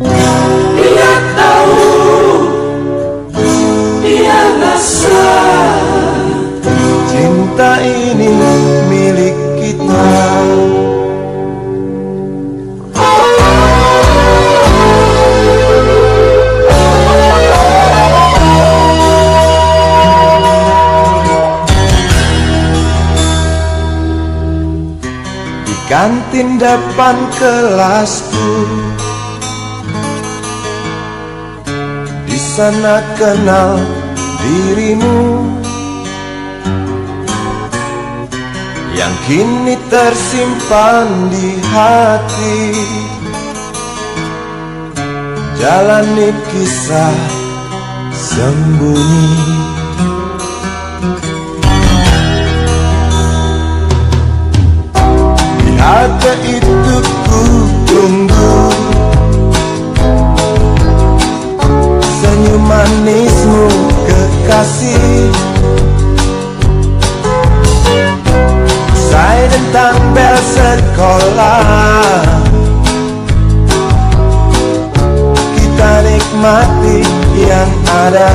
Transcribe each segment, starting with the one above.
Dia tahu Dia rasa Cinta ini milik kita. Di kantin depan kelasku sana kenal dirimu. Yang kini tersimpan di hati. Jalani kisah sembunyi sekolah Kita nikmati yang ada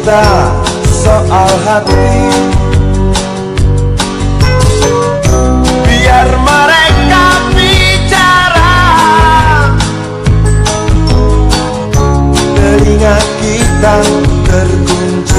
Cinta soal hati. Biar mereka bicara. Telinga kita terkunci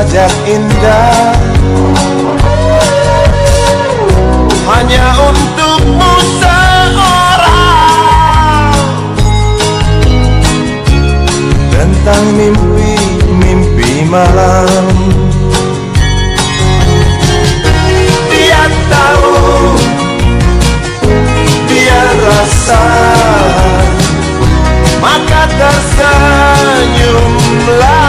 wajah indah. Hanya untukmu seorang. Tentang mimpi-mimpi malam. Dia tahu. Dia rasa. Maka tersenyumlah.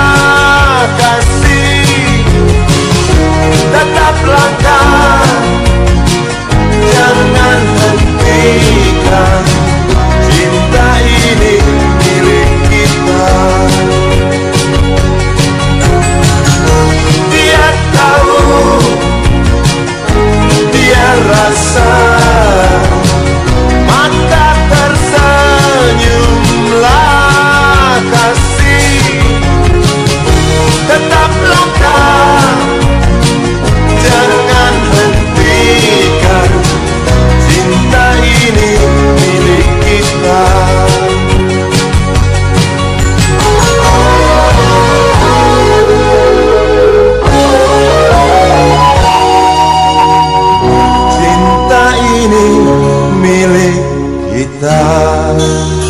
olvidar.